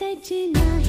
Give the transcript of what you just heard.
再见了。